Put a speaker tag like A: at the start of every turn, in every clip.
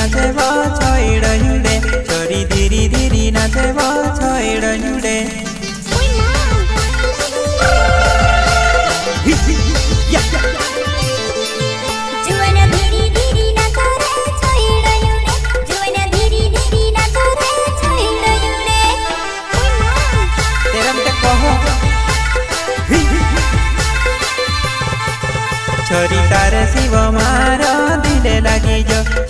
A: नाचेब छैड हिँडे छोरी धिरी धिरी नाचेब छैड हिँडे
B: जुवन धिरी धिरी नाचो रे छोइड युडे जुवन धिरी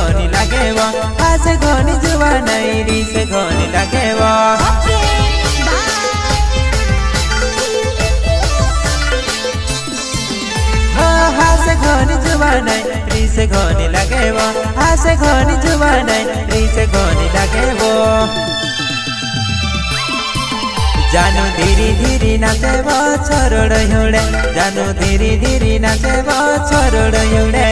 A: हासे घनी जुवानाई रिसे घनी लागेव।
B: ओके बाय
A: हो हासे घनी जुवानाई रिसे घनी लागेव। हासे घनी जुवानाई रिसे घनी लागेव। जानु धीरे धीरे नाचेब छोरोड हिँडे जानु धीरे धीरे नाचेब छोरोड हिँडे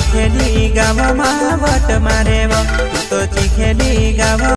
A: तू तो चिखेली मारे मारेव तू तो गाव